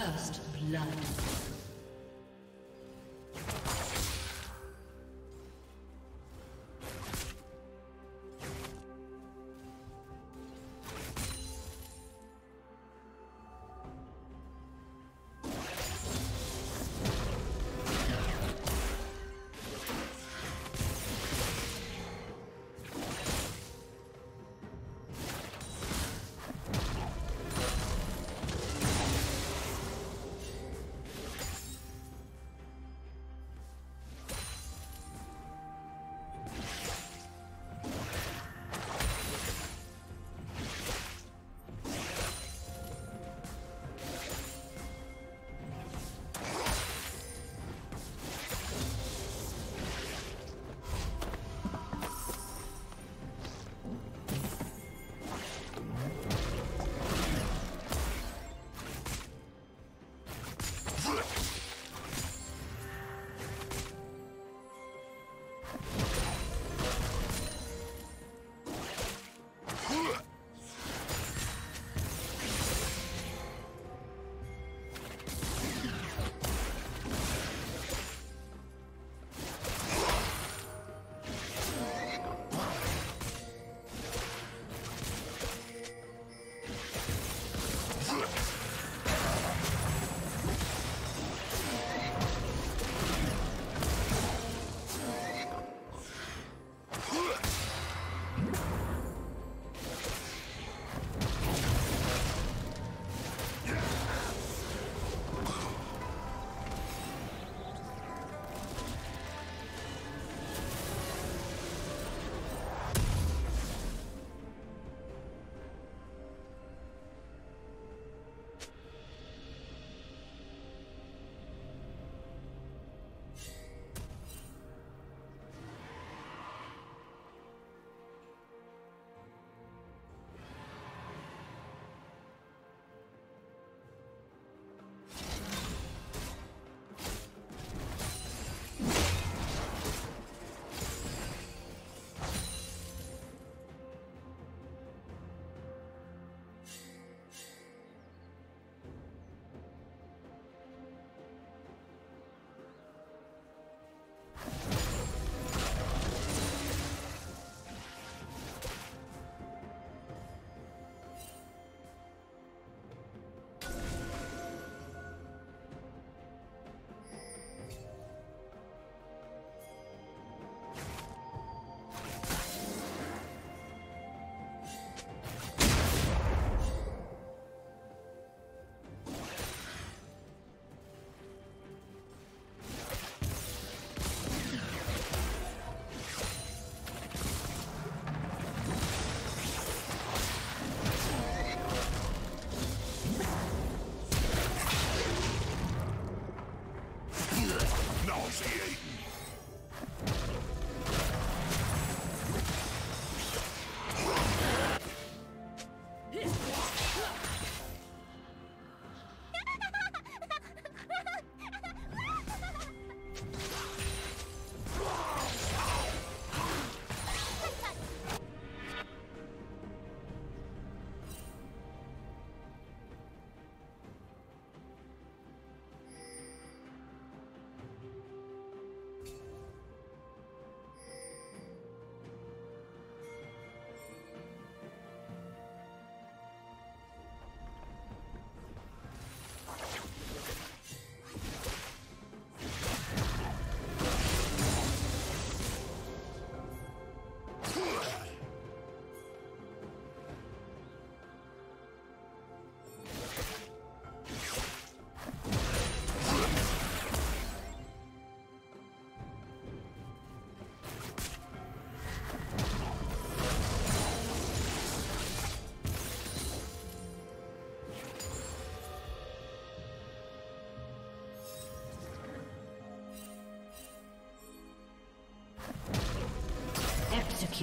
First blood.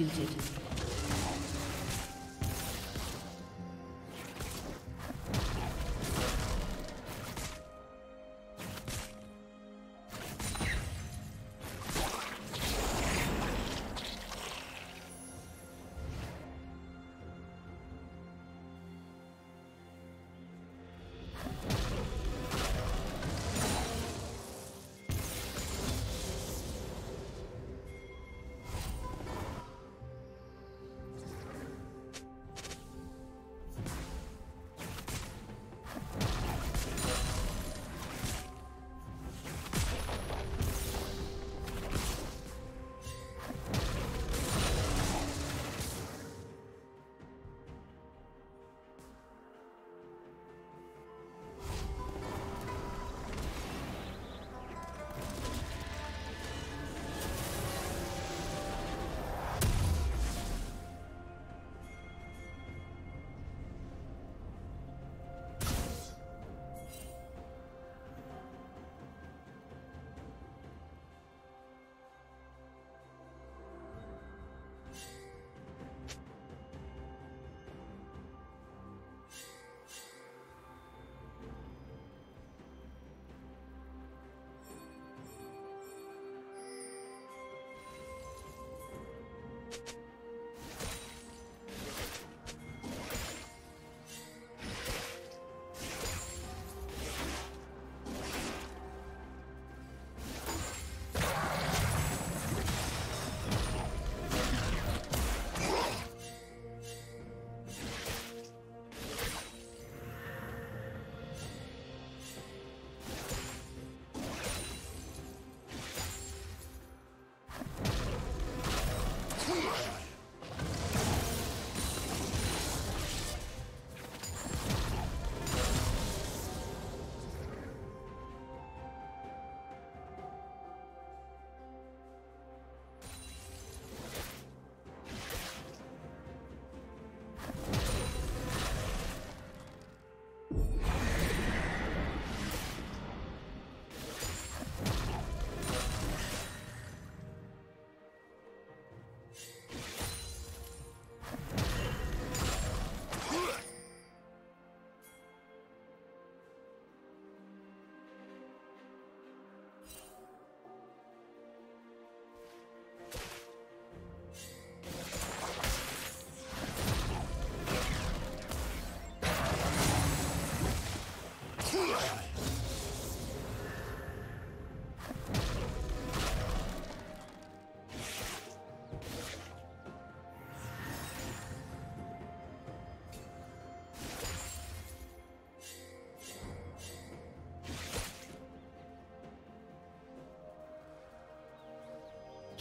Executed.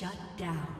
Shut down.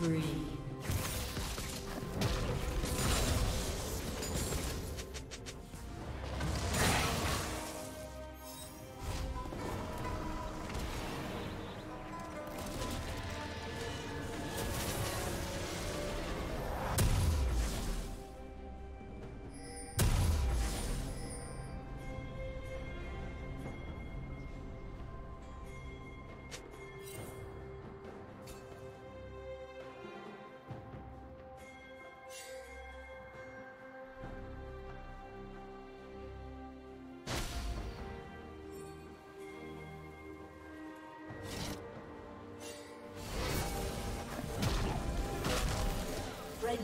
Spree.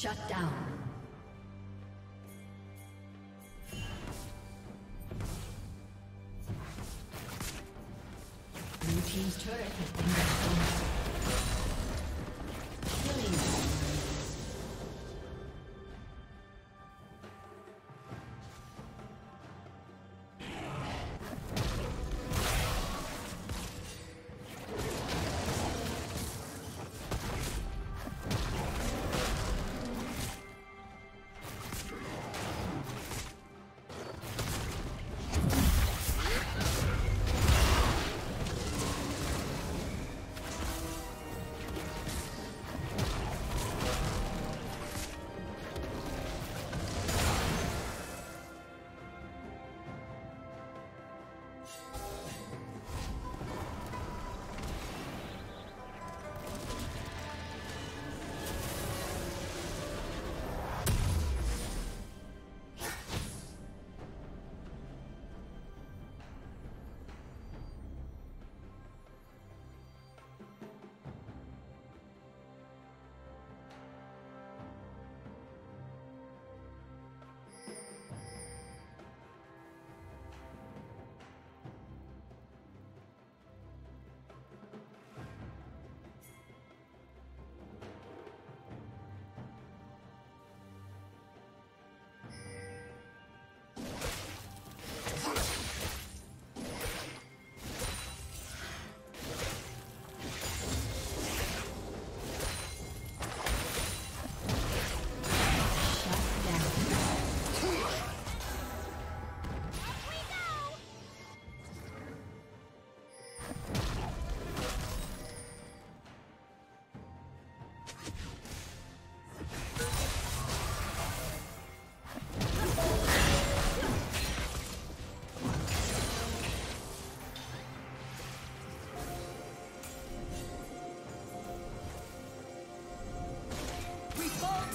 Shut down.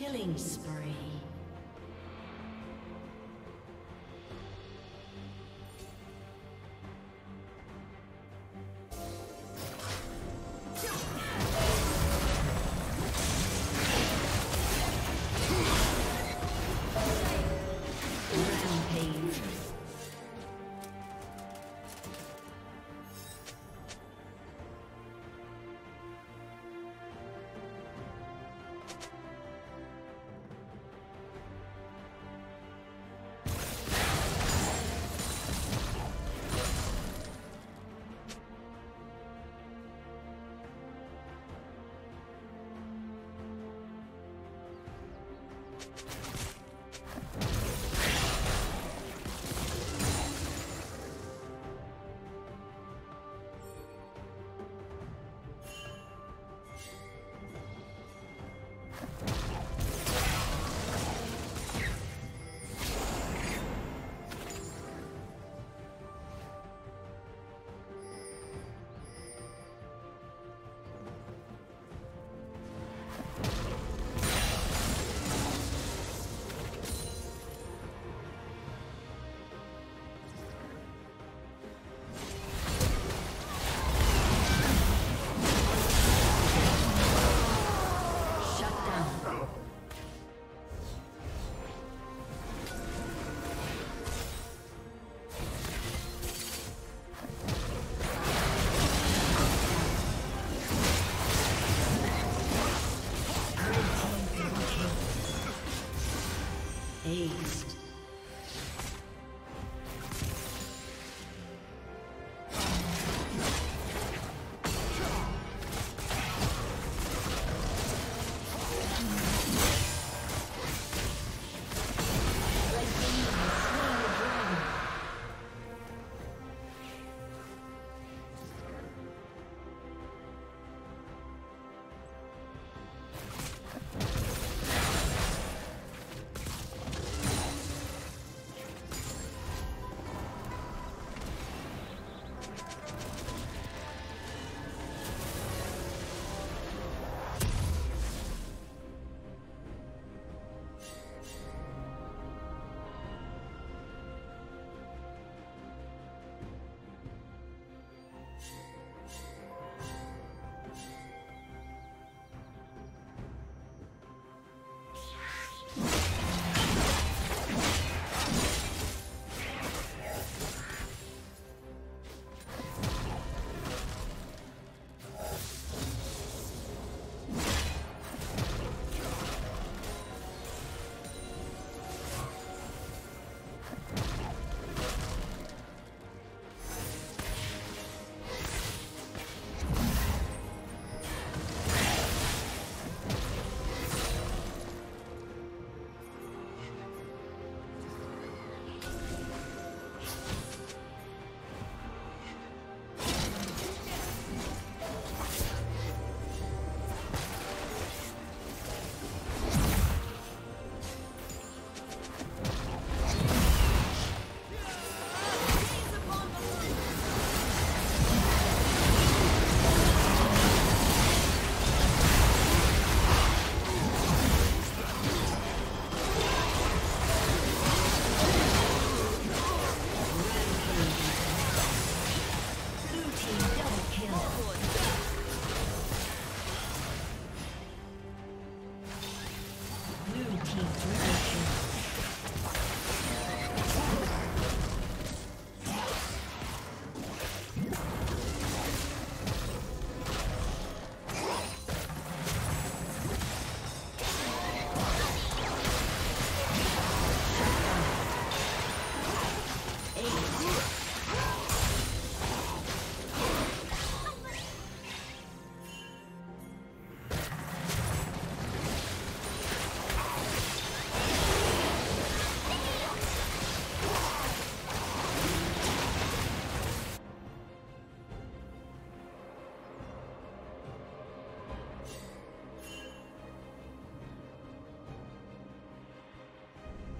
Killing spree.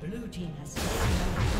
Blue team has